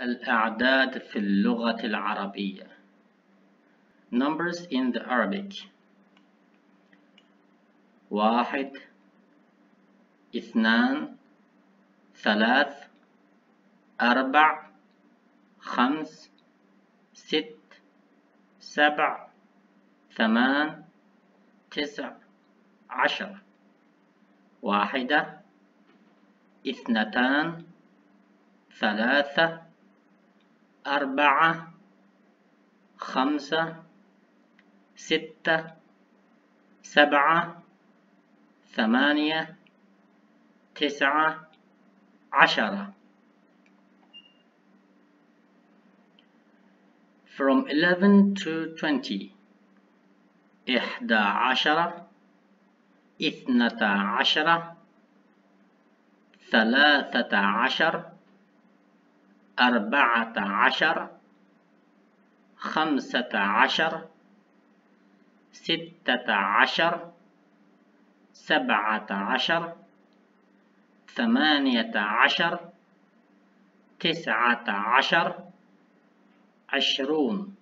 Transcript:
الأعداد في اللغة العربية. Numbers in the Arabic. واحد اثنان ثلاث أربع خمس ست سبع ثمان تسع عشر. واحدة اثنتان ثلاثة أربعة خمسة ستة سبعة ثمانية تسعة عشرة. From 11 to 20 إحدى عشرة اثنتا عشرة ثلاثة عشر أربعة عشر خمسة عشر ستة عشر سبعة عشر ثمانية عشر تسعة عشر عشرون.